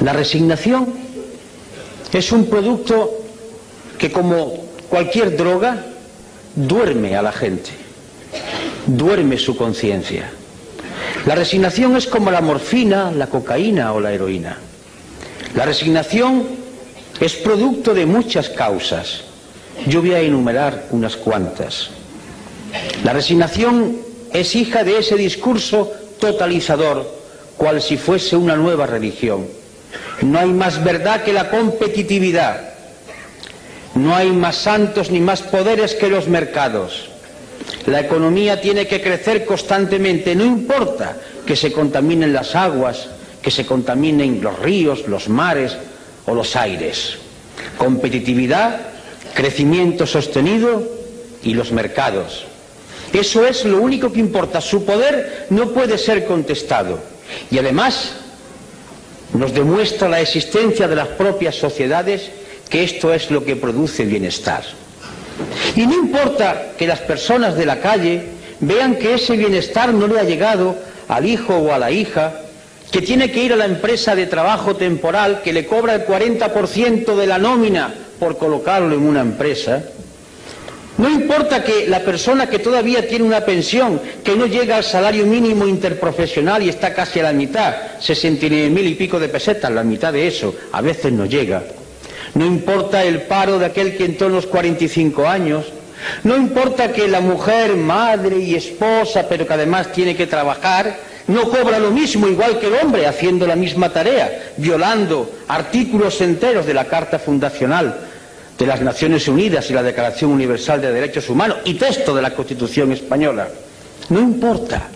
La resignación es un producto que como cualquier droga duerme a la gente, duerme su conciencia. La resignación es como la morfina, la cocaína o la heroína. La resignación es producto de muchas causas. Yo voy a enumerar unas cuantas. La resignación es hija de ese discurso totalizador, cual si fuese una nueva religión. No hay más verdad que la competitividad. No hay más santos ni más poderes que los mercados. La economía tiene que crecer constantemente, no importa que se contaminen las aguas, que se contaminen los ríos, los mares o los aires. Competitividad, crecimiento sostenido y los mercados. Eso es lo único que importa. Su poder no puede ser contestado. Y además nos demuestra la existencia de las propias sociedades que esto es lo que produce bienestar. Y no importa que las personas de la calle vean que ese bienestar no le ha llegado al hijo o a la hija, que tiene que ir a la empresa de trabajo temporal que le cobra el 40% de la nómina por colocarlo en una empresa, no importa que la persona que todavía tiene una pensión que no llega al salario mínimo interprofesional y está casi a la mitad, 69 mil y pico de pesetas, la mitad de eso, a veces no llega. No importa el paro de aquel que entró en los 45 años. No importa que la mujer, madre y esposa, pero que además tiene que trabajar, no cobra lo mismo igual que el hombre haciendo la misma tarea, violando artículos enteros de la Carta Fundacional de las Naciones Unidas y la Declaración Universal de Derechos Humanos y texto de la Constitución Española. No importa,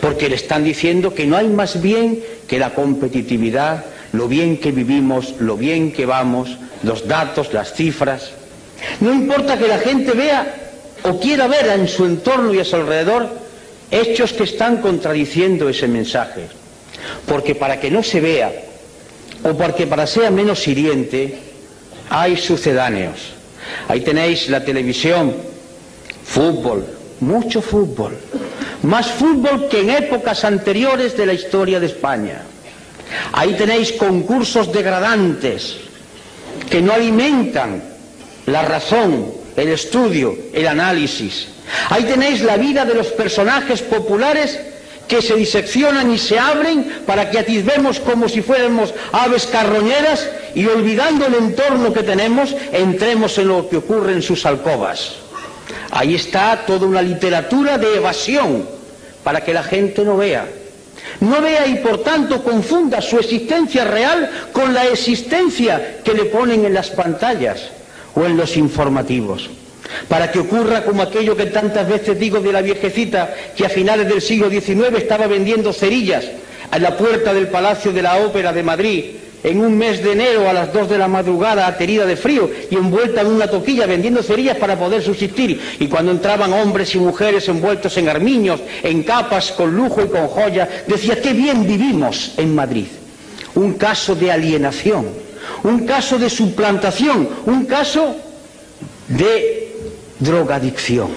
porque le están diciendo que no hay más bien que la competitividad, lo bien que vivimos, lo bien que vamos, los datos, las cifras. No importa que la gente vea o quiera ver en su entorno y a su alrededor hechos que están contradiciendo ese mensaje. Porque para que no se vea o porque para sea menos hiriente, hay sucedáneos. Ahí tenéis la televisión, fútbol, mucho fútbol, más fútbol que en épocas anteriores de la historia de España. Ahí tenéis concursos degradantes que no alimentan la razón, el estudio, el análisis. Ahí tenéis la vida de los personajes populares que se diseccionan y se abren para que atisbemos como si fuéramos aves carroñeras y olvidando el entorno que tenemos, entremos en lo que ocurre en sus alcobas. Ahí está toda una literatura de evasión para que la gente no vea. No vea y por tanto confunda su existencia real con la existencia que le ponen en las pantallas o en los informativos para que ocurra como aquello que tantas veces digo de la viejecita que a finales del siglo XIX estaba vendiendo cerillas a la puerta del Palacio de la Ópera de Madrid en un mes de enero a las dos de la madrugada aterida de frío y envuelta en una toquilla vendiendo cerillas para poder subsistir y cuando entraban hombres y mujeres envueltos en armiños, en capas con lujo y con joyas, decía qué bien vivimos en Madrid. Un caso de alienación, un caso de suplantación, un caso de drogadicción.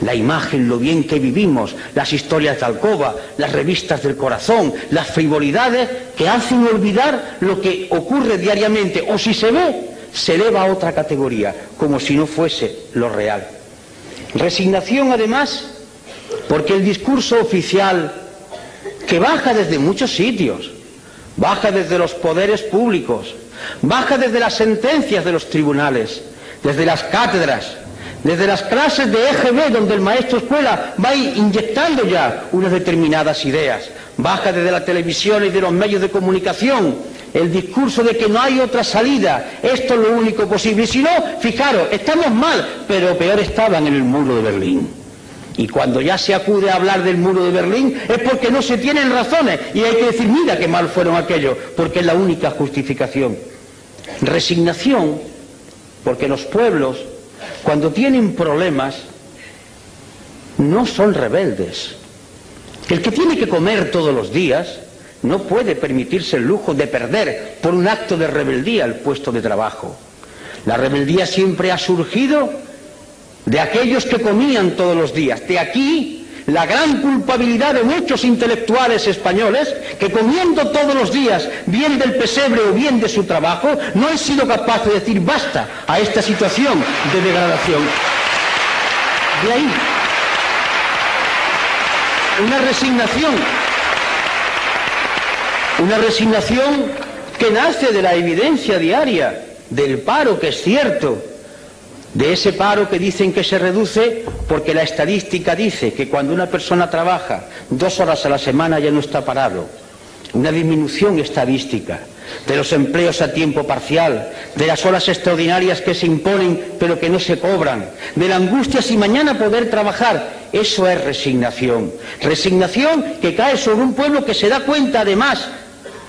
La imagen, lo bien que vivimos, las historias de alcoba, las revistas del corazón, las frivolidades que hacen olvidar lo que ocurre diariamente o si se ve, se eleva a otra categoría, como si no fuese lo real. Resignación además, porque el discurso oficial, que baja desde muchos sitios, baja desde los poderes públicos, baja desde las sentencias de los tribunales, desde las cátedras, desde las clases de EGB, donde el maestro escuela va inyectando ya unas determinadas ideas, baja desde la televisión y de los medios de comunicación el discurso de que no hay otra salida, esto es lo único posible. Y si no, fijaros, estamos mal, pero peor estaban en el muro de Berlín. Y cuando ya se acude a hablar del muro de Berlín es porque no se tienen razones y hay que decir, mira qué mal fueron aquellos, porque es la única justificación. Resignación, porque los pueblos cuando tienen problemas, no son rebeldes. El que tiene que comer todos los días no puede permitirse el lujo de perder por un acto de rebeldía el puesto de trabajo. La rebeldía siempre ha surgido de aquellos que comían todos los días. De aquí la gran culpabilidad de muchos intelectuales españoles que comiendo todos los días bien del pesebre o bien de su trabajo, no han sido capaces de decir basta a esta situación de degradación. De ahí una resignación, una resignación que nace de la evidencia diaria, del paro que es cierto, de ese paro que dicen que se reduce porque la estadística dice que cuando una persona trabaja dos horas a la semana ya no está parado. Una disminución estadística de los empleos a tiempo parcial, de las horas extraordinarias que se imponen pero que no se cobran, de la angustia si mañana poder trabajar. Eso es resignación. Resignación que cae sobre un pueblo que se da cuenta además,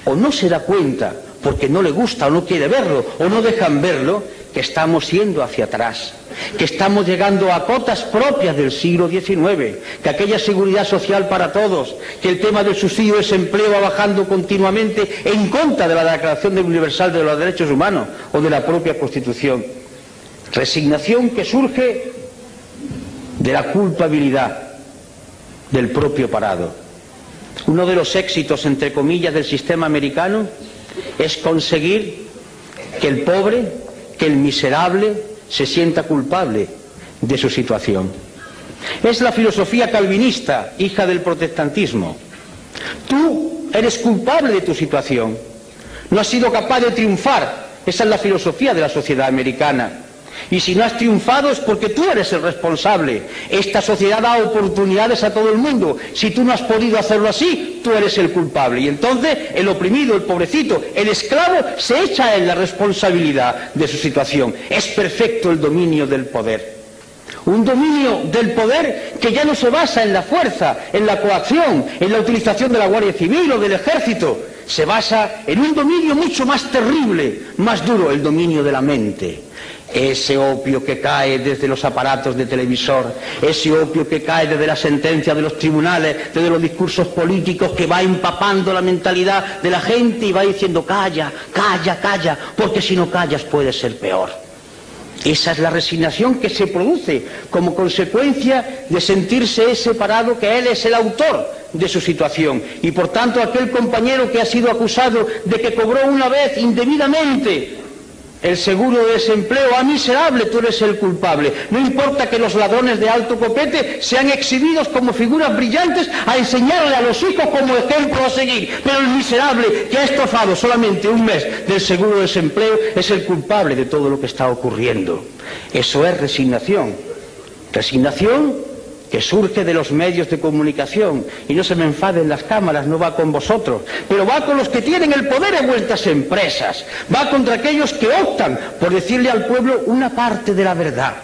o no se da cuenta porque no le gusta o no quiere verlo o no dejan verlo, que estamos yendo hacia atrás, que estamos llegando a cotas propias del siglo XIX, que aquella seguridad social para todos, que el tema del subsidio de desempleo va bajando continuamente en contra de la Declaración Universal de los Derechos Humanos o de la propia Constitución. Resignación que surge de la culpabilidad del propio parado. Uno de los éxitos, entre comillas, del sistema americano es conseguir que el pobre el miserable se sienta culpable de su situación. Es la filosofía calvinista, hija del protestantismo. Tú eres culpable de tu situación. No has sido capaz de triunfar. Esa es la filosofía de la sociedad americana. Y si no has triunfado es porque tú eres el responsable. Esta sociedad da oportunidades a todo el mundo. Si tú no has podido hacerlo así, tú eres el culpable. Y entonces el oprimido, el pobrecito, el esclavo se echa en la responsabilidad de su situación. Es perfecto el dominio del poder. Un dominio del poder que ya no se basa en la fuerza, en la coacción, en la utilización de la Guardia Civil o del Ejército. Se basa en un dominio mucho más terrible, más duro, el dominio de la mente ese opio que cae desde los aparatos de televisor, ese opio que cae desde la sentencia de los tribunales, desde los discursos políticos que va empapando la mentalidad de la gente y va diciendo calla, calla, calla, porque si no callas puede ser peor. Esa es la resignación que se produce como consecuencia de sentirse separado que él es el autor de su situación. Y por tanto aquel compañero que ha sido acusado de que cobró una vez indebidamente el seguro de desempleo, ah, miserable, tú eres el culpable. No importa que los ladrones de alto copete sean exhibidos como figuras brillantes a enseñarle a los hijos como ejemplo a seguir, pero el miserable que ha estofado solamente un mes del seguro de desempleo es el culpable de todo lo que está ocurriendo. Eso es resignación. Resignación que surge de los medios de comunicación, y no se me enfaden las cámaras, no va con vosotros, pero va con los que tienen el poder en vuestras empresas, va contra aquellos que optan por decirle al pueblo una parte de la verdad.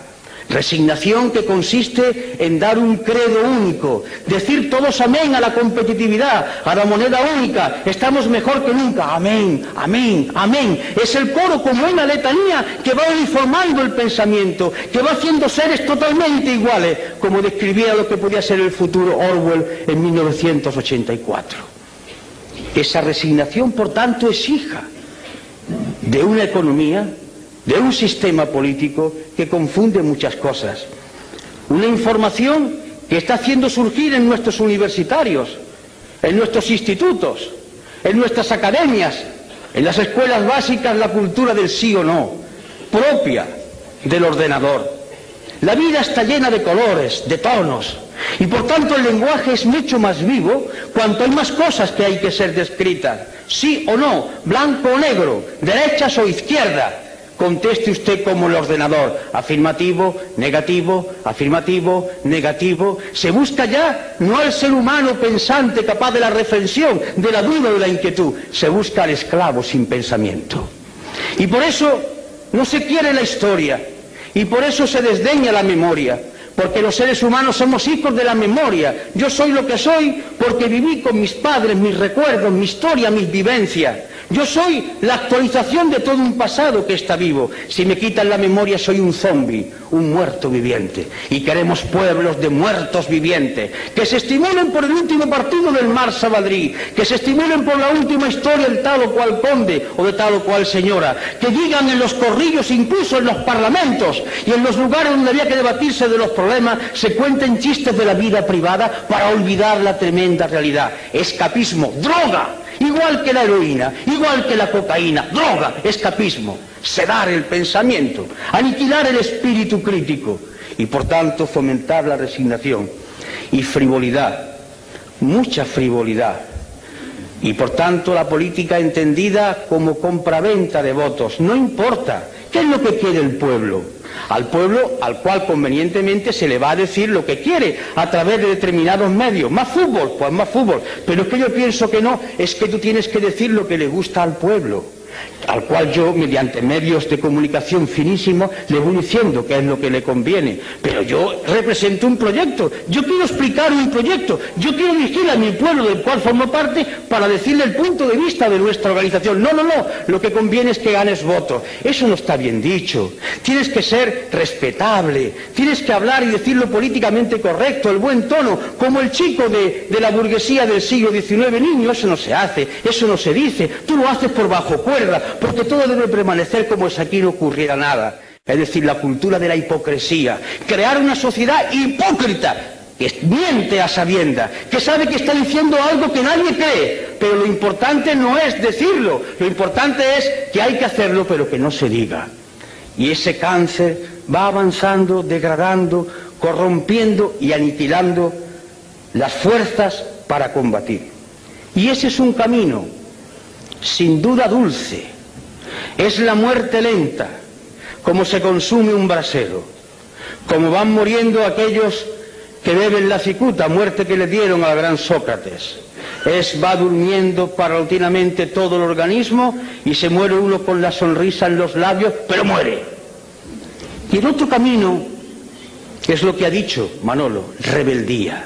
Resignación que consiste en dar un credo único, decir todos amén a la competitividad, a la moneda única, estamos mejor que nunca, amén, amén, amén. Es el coro como una letanía que va uniformando el pensamiento, que va haciendo seres totalmente iguales, como describía lo que podía ser el futuro Orwell en 1984. Esa resignación, por tanto, es hija de una economía de un sistema político que confunde muchas cosas. Una información que está haciendo surgir en nuestros universitarios, en nuestros institutos, en nuestras academias, en las escuelas básicas la cultura del sí o no, propia del ordenador. La vida está llena de colores, de tonos, y por tanto el lenguaje es mucho más vivo cuanto hay más cosas que hay que ser descritas. Sí o no, blanco o negro, derechas o izquierda, Conteste usted como el ordenador. Afirmativo, negativo, afirmativo, negativo. Se busca ya no al ser humano pensante capaz de la reflexión, de la duda, de la inquietud. Se busca al esclavo sin pensamiento. Y por eso no se quiere la historia. Y por eso se desdeña la memoria. Porque los seres humanos somos hijos de la memoria. Yo soy lo que soy porque viví con mis padres, mis recuerdos, mi historia, mis vivencias. Yo soy la actualización de todo un pasado que está vivo. Si me quitan la memoria soy un zombi, un muerto viviente. Y queremos pueblos de muertos vivientes, que se estimulen por el último partido del Marsa Madrid, que se estimulen por la última historia del tal o cual conde o de tal o cual señora, que digan en los corrillos, incluso en los parlamentos y en los lugares donde había que debatirse de los problemas, se cuenten chistes de la vida privada para olvidar la tremenda realidad. Escapismo, droga, igual que la heroína, igual que la cocaína, droga, escapismo, sedar el pensamiento, aniquilar el espíritu crítico y por tanto fomentar la resignación y frivolidad, mucha frivolidad. Y por tanto la política entendida como compraventa de votos, no importa, ¿qué es lo que quiere el pueblo? al pueblo al cual convenientemente se le va a decir lo que quiere a través de determinados medios. Más fútbol, pues más fútbol. Pero es que yo pienso que no, es que tú tienes que decir lo que le gusta al pueblo al cual yo, mediante medios de comunicación finísimos, le voy diciendo qué es lo que le conviene. Pero yo represento un proyecto, yo quiero explicar un proyecto, yo quiero dirigir a mi pueblo del cual formo parte para decirle el punto de vista de nuestra organización. No, no, no, lo que conviene es que ganes votos. Eso no está bien dicho. Tienes que ser respetable, tienes que hablar y decirlo políticamente correcto, el buen tono, como el chico de, de la burguesía del siglo XIX. Niño, eso no se hace, eso no se dice, tú lo haces por bajo cuerda porque todo debe permanecer como si aquí no ocurriera nada. Es decir, la cultura de la hipocresía. Crear una sociedad hipócrita que miente a sabienda, que sabe que está diciendo algo que nadie cree, pero lo importante no es decirlo, lo importante es que hay que hacerlo, pero que no se diga. Y ese cáncer va avanzando, degradando, corrompiendo y aniquilando las fuerzas para combatir. Y ese es un camino, sin duda dulce, es la muerte lenta, como se consume un brasero, como van muriendo aquellos que beben la cicuta, muerte que le dieron al gran Sócrates. Es, va durmiendo paulatinamente todo el organismo y se muere uno con la sonrisa en los labios, pero muere. Y el otro camino es lo que ha dicho Manolo, rebeldía.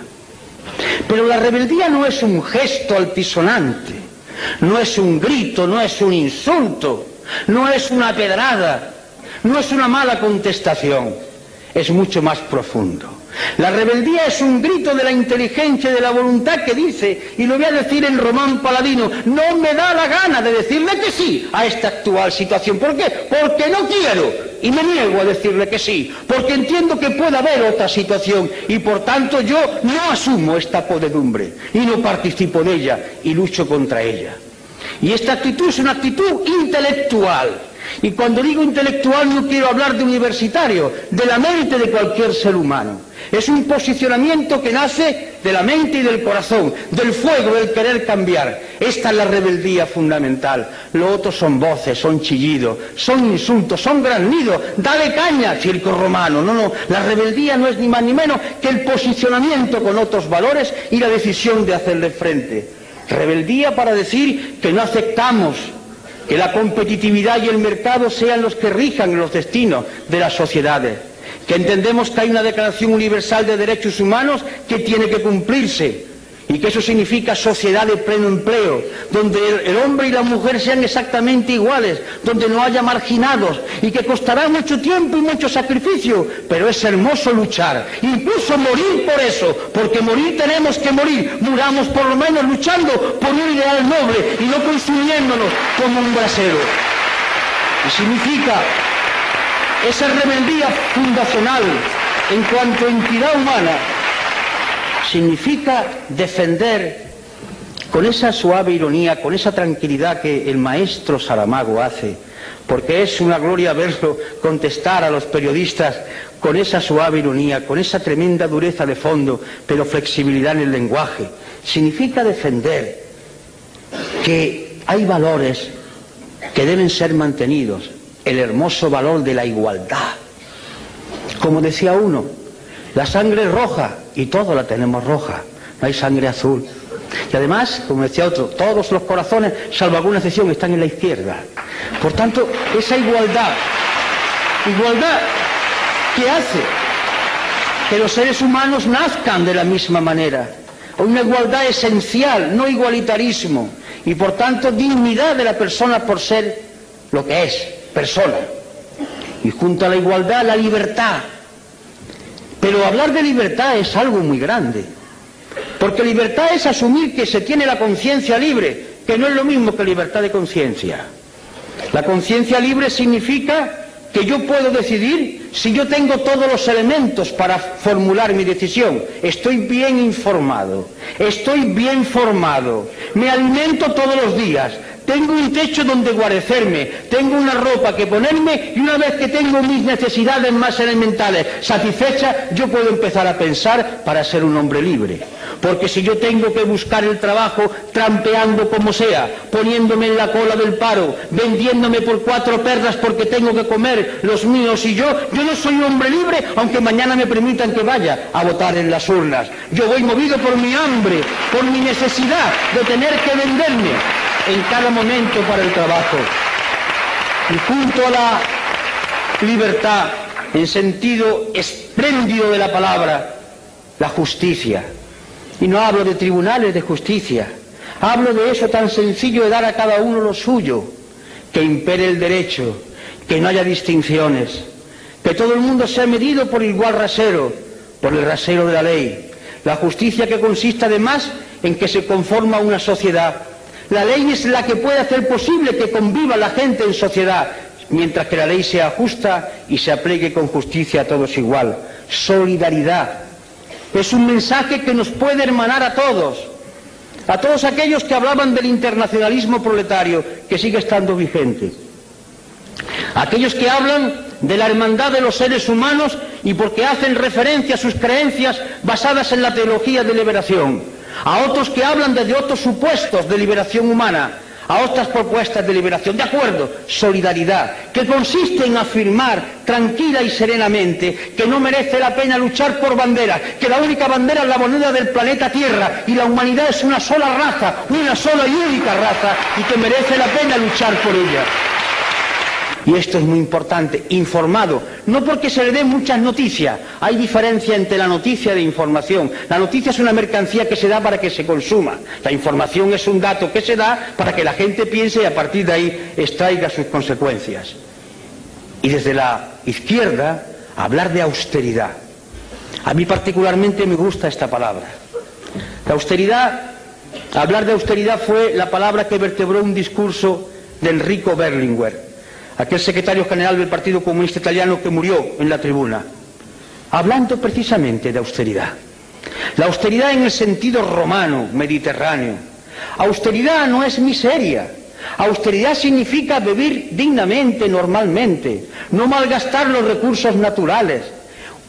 Pero la rebeldía no es un gesto altisonante, no es un grito, no es un insulto, no es una pedrada, no es una mala contestación, es mucho más profundo. La rebeldía es un grito de la inteligencia y de la voluntad que dice, y lo voy a decir en Román Paladino, no me da la gana de decirle que sí a esta actual situación. ¿Por qué? Porque no quiero y me niego a decirle que sí, porque entiendo que puede haber otra situación y por tanto yo no asumo esta podedumbre y no participo de ella y lucho contra ella. Y esta actitud es una actitud intelectual. Y cuando digo intelectual no quiero hablar de universitario, de la mente de cualquier ser humano. Es un posicionamiento que nace de la mente y del corazón, del fuego, del querer cambiar. Esta es la rebeldía fundamental. Lo otro son voces, son chillidos, son insultos, son grannidos. Dale caña, circo romano. No, no. La rebeldía no es ni más ni menos que el posicionamiento con otros valores y la decisión de hacerle frente. Rebeldía para decir que no aceptamos que la competitividad y el mercado sean los que rijan los destinos de las sociedades, que entendemos que hay una Declaración Universal de Derechos Humanos que tiene que cumplirse, y que eso significa sociedad de pleno empleo, donde el, hombre y la mujer sean exactamente iguales, donde no haya marginados y que costará mucho tiempo y mucho sacrificio, pero es hermoso luchar, incluso morir por eso, porque morir tenemos que morir, muramos por lo menos luchando por un ideal noble y no consumiéndonos como un brasero. Y significa esa rebeldía fundacional en cuanto a entidad humana significa defender con esa suave ironía, con esa tranquilidad que el maestro Saramago hace, porque es una gloria verlo contestar a los periodistas con esa suave ironía, con esa tremenda dureza de fondo, pero flexibilidad en el lenguaje. Significa defender que hay valores que deben ser mantenidos, el hermoso valor de la igualdad. Como decía uno, la sangre es roja y todo la tenemos roja, no hay sangre azul. Y además, como decía otro, todos los corazones, salvo alguna excepción, están en la izquierda. Por tanto, esa igualdad, igualdad que hace que los seres humanos nazcan de la misma manera. Una igualdad esencial, no igualitarismo. y por tanto dignidad de la persona por ser lo que es, persona. Y junto a la igualdad, la libertad. Pero hablar de libertad es algo muy grande. Porque libertad es asumir que se tiene la conciencia libre, que no es lo mismo que libertad de conciencia. La conciencia libre significa que yo puedo decidir si yo tengo todos los elementos para formular mi decisión. Estoy bien informado, estoy bien formado, me alimento todos los días, tengo un techo donde guarecerme, tengo una ropa que ponerme y una vez que tengo mis necesidades más elementales satisfechas, yo puedo empezar a pensar para ser un hombre libre. Porque si yo tengo que buscar el trabajo trampeando como sea, poniéndome en la cola del paro, vendiéndome por cuatro perras porque tengo que comer los míos y yo, yo no soy hombre libre, aunque mañana me permitan que vaya a votar en las urnas. Yo voy movido por mi hambre, por mi necesidad de tener que venderme en cada momento para el trabajo. Y junto a la libertad, en sentido espléndido de la palabra, la justicia. Y no hablo de tribunales de justicia, hablo de eso tan sencillo de dar a cada uno lo suyo, que impere el derecho, que no haya distinciones, que todo el mundo sea medido por igual rasero, por el rasero de la ley. La justicia que consiste además en que se conforma una sociedad. La ley es la que puede hacer posible que conviva la gente en sociedad, mientras que la ley sea justa y se aplique con justicia a todos igual. Solidaridad, es un mensaje que nos puede hermanar a todos, a todos aquellos que hablaban del internacionalismo proletario, que sigue estando vigente. Aquellos que hablan de la hermandad de los seres humanos y porque hacen referencia a sus creencias basadas en la teología de liberación. A otros que hablan desde otros supuestos de liberación humana, a otras propuestas de liberación. De acuerdo, solidaridad, que consiste en afirmar tranquila y serenamente que no merece la pena luchar por banderas, que la única bandera es la moneda del planeta Tierra y la humanidad es una sola raza, una sola y única raza y que merece la pena luchar por ella y esto es muy importante, informado, no porque se le den muchas noticias, hay diferencia entre la noticia la información. La noticia es una mercancía que se da para que se consuma, la información es un dato que se da para que la gente piense y a partir de ahí extraiga sus consecuencias. Y desde la izquierda, hablar de austeridad. A mí particularmente me gusta esta palabra. La austeridad, hablar de austeridad fue la palabra que vertebró un discurso de Enrico Berlinguer aquel secretario general del Partido Comunista Italiano que murió en la tribuna, hablando precisamente de austeridad. La austeridad en el sentido romano, mediterráneo. Austeridad no es miseria. Austeridad significa vivir dignamente, normalmente, no malgastar los recursos naturales,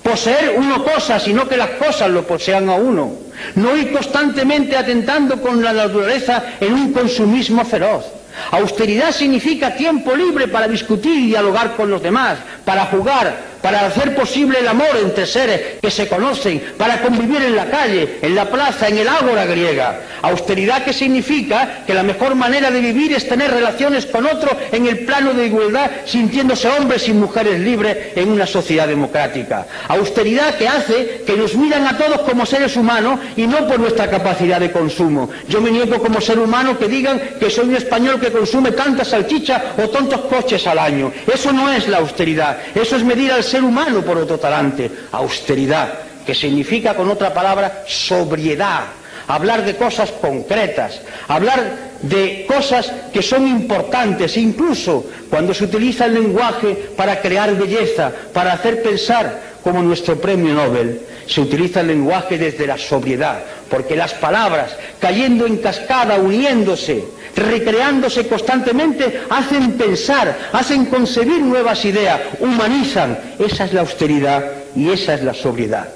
poseer uno cosas, sino que las cosas lo posean a uno, no ir constantemente atentando con la naturaleza en un consumismo feroz. Austeridad significa tiempo libre para discutir y dialogar con los demás, para jugar, para hacer posible el amor entre seres que se conocen, para convivir en la calle, en la plaza, en el ágora griega. Austeridad que significa que la mejor manera de vivir es tener relaciones con otro en el plano de igualdad, sintiéndose hombres y mujeres libres en una sociedad democrática. Austeridad que hace que nos miran a todos como seres humanos y no por nuestra capacidad de consumo. Yo me niego como ser humano que digan que soy un español que consume tanta salchicha o tantos coches al año. Eso no es la austeridad, eso es medir al humano por otro talante, austeridad, que significa con otra palabra sobriedad, hablar de cosas concretas, hablar de cosas que son importantes, incluso cuando se utiliza el lenguaje para crear belleza, para hacer pensar, como nuestro premio Nobel, se utiliza el lenguaje desde la sobriedad, porque las palabras, cayendo en cascada, uniéndose, recreándose constantemente, hacen pensar, hacen concebir nuevas ideas, humanizan. Esa es la austeridad y esa es la sobriedad.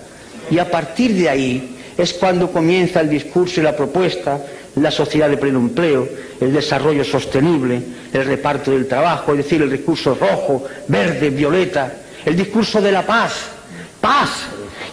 Y a partir de ahí es cuando comienza el discurso y la propuesta, la sociedad de pleno empleo, el desarrollo sostenible, el reparto del trabajo, es decir, el discurso rojo, verde, violeta, el discurso de la paz, paz,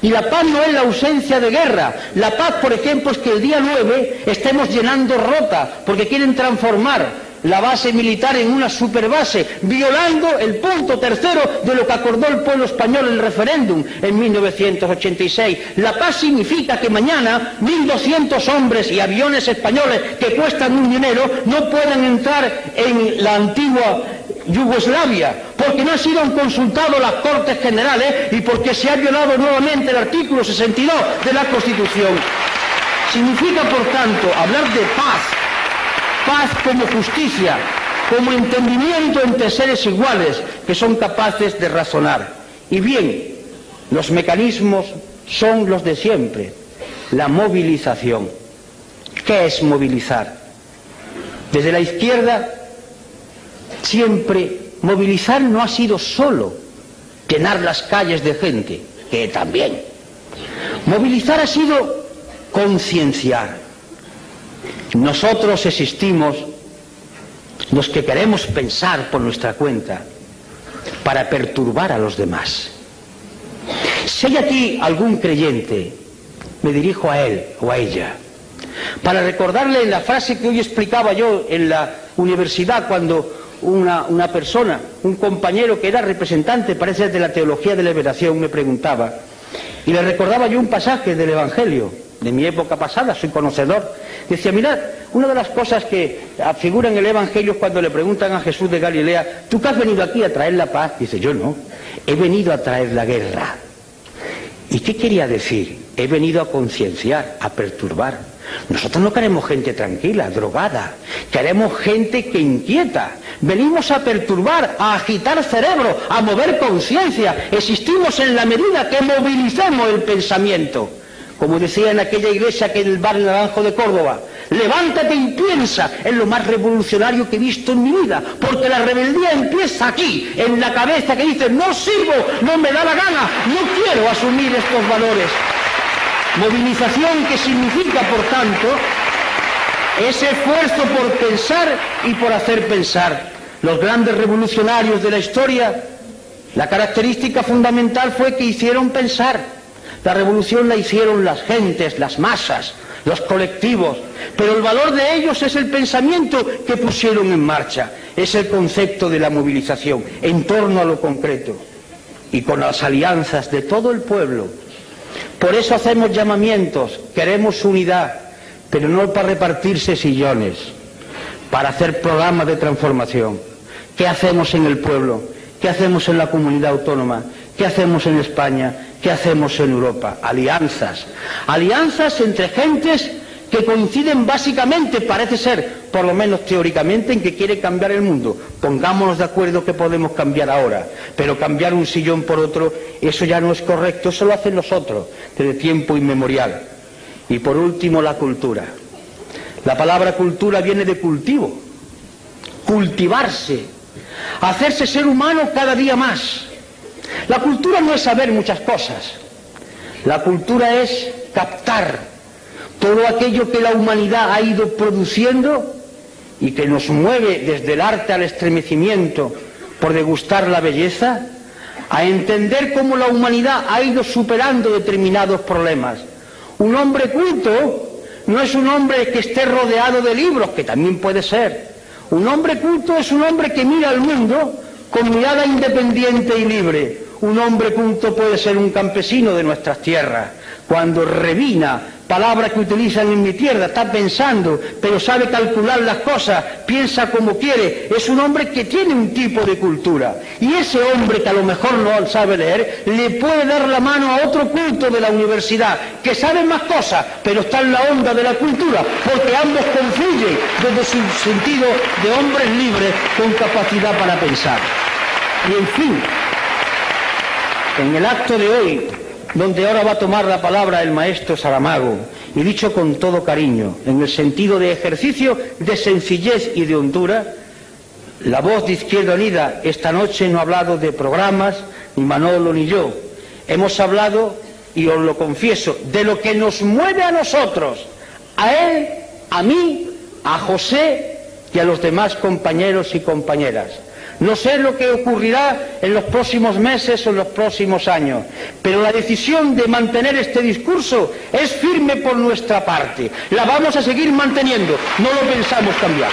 y la paz no es la ausencia de guerra. La paz, por ejemplo, es que el día 9 estemos llenando rota, porque quieren transformar la base militar en una superbase, violando el punto tercero de lo que acordó el pueblo español en el referéndum en 1986. La paz significa que mañana 1.200 hombres y aviones españoles que cuestan un dinero no puedan entrar en la antigua Yugoslavia, porque no han sido consultados las Cortes Generales y porque se ha violado nuevamente el artículo 62 de la Constitución. Significa, por tanto, hablar de paz, paz como justicia, como entendimiento entre seres iguales que son capaces de razonar. Y bien, los mecanismos son los de siempre. La movilización. ¿Qué es movilizar? Desde la izquierda, siempre movilizar no ha sido solo llenar las calles de gente, que también. Movilizar ha sido concienciar. Nosotros existimos, los que queremos pensar por nuestra cuenta, para perturbar a los demás. Si hay aquí algún creyente, me dirijo a él o a ella, para recordarle la frase que hoy explicaba yo en la universidad cuando una, una persona, un compañero que era representante, parece, de la teología de la liberación, me preguntaba, y le recordaba yo un pasaje del Evangelio, de mi época pasada, soy conocedor. Decía, mirad, una de las cosas que figura en el Evangelio cuando le preguntan a Jesús de Galilea, ¿tú qué has venido aquí a traer la paz? Dice, yo no, he venido a traer la guerra. ¿Y qué quería decir? He venido a concienciar, a perturbar. Nosotros no queremos gente tranquila, drogada. Queremos gente que inquieta. Venimos a perturbar, a agitar cerebro, a mover conciencia. Existimos en la medida que movilicemos el pensamiento. Como decía en aquella iglesia que en el barrio Naranjo de Córdoba, levántate y piensa en lo más revolucionario que he visto en mi vida, porque la rebeldía empieza aquí, en la cabeza que dice, no sirvo, no me da la gana, no quiero asumir estos valores. Movilización que significa, por tanto, ese esfuerzo por pensar y por hacer pensar. Los grandes revolucionarios de la historia, la característica fundamental fue que hicieron pensar la revolución la hicieron las gentes, las masas, los colectivos, pero el valor de ellos es el pensamiento que pusieron en marcha, es el concepto de la movilización en torno a lo concreto y con las alianzas de todo el pueblo. Por eso hacemos llamamientos, queremos unidad, pero no para repartirse sillones, para hacer programas de transformación. ¿Qué hacemos en el pueblo? ¿Qué hacemos en la comunidad autónoma? ¿Qué hacemos en España? ¿Qué hacemos en Europa? Alianzas. Alianzas entre gentes que coinciden básicamente, parece ser, por lo menos teóricamente, en que quiere cambiar el mundo. Pongámonos de acuerdo que podemos cambiar ahora, pero cambiar un sillón por otro, eso ya no es correcto, eso lo hacen los otros, desde tiempo inmemorial. Y por último, la cultura. La palabra cultura viene de cultivo, cultivarse, hacerse ser humano cada día más. La cultura no es saber muchas cosas. La cultura es captar todo aquello que la humanidad ha ido produciendo y que nos mueve desde el arte al estremecimiento por degustar la belleza, a entender cómo la humanidad ha ido superando determinados problemas. Un hombre culto no es un hombre que esté rodeado de libros, que también puede ser. Un hombre culto es un hombre que mira al mundo con mirada independiente y libre. Un hombre culto puede ser un campesino de nuestras tierras. Cuando revina palabras que utilizan en mi tierra, está pensando, pero sabe calcular las cosas, piensa como quiere. Es un hombre que tiene un tipo de cultura. Y ese hombre que a lo mejor no sabe leer, le puede dar la mano a otro culto de la universidad, que sabe más cosas, pero está en la onda de la cultura, porque ambos confluyen desde su sentido de hombres libres con capacidad para pensar. Y en fin, en el acto de hoy, donde ahora va a tomar la palabra el maestro Saramago, y dicho con todo cariño, en el sentido de ejercicio de sencillez y de hondura, la voz de Izquierda Unida esta noche no ha hablado de programas, ni Manolo ni yo. Hemos hablado, y os lo confieso, de lo que nos mueve a nosotros, a él, a mí, a José y a los demás compañeros y compañeras. No sé lo que ocurrirá en los próximos meses o en los próximos años, pero la decisión de mantener este discurso es firme por nuestra parte. La vamos a seguir manteniendo, no lo pensamos cambiar.